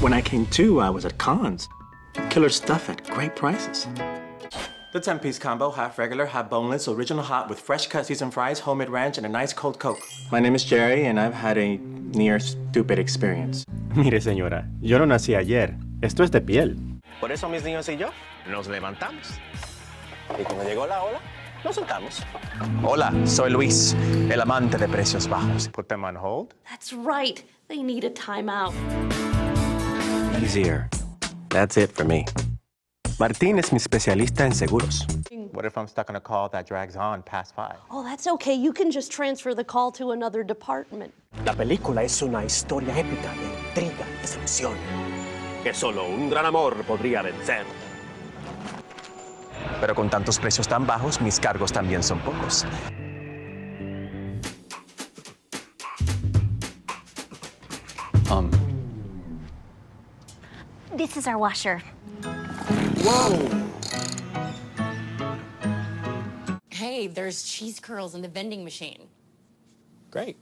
When I came to, I was at cons. Killer stuff at great prices. The 10 piece combo, half regular, half boneless, original hot with fresh cut seasoned fries, homemade ranch, and a nice cold Coke. My name is Jerry, and I've had a near stupid experience. Mire, señora, yo no nací ayer. Esto es de piel. Por eso mis niños y yo nos levantamos. Y cuando llegó la ola, nos soltamos. Hola, soy Luis, el amante de precios bajos. Put them on hold? That's right. They need a timeout. Easier. That's it for me. Martín es mi especialista en seguros. What if I'm stuck on a call that drags on past five? Oh, that's okay. You can just transfer the call to another department. La película es una historia épica de intriga y decepción que solo un gran amor podría vencer. Pero con tantos precios tan bajos, mis cargos también son pocos. Um, This is our washer. Whoa! Hey, there's cheese curls in the vending machine. great.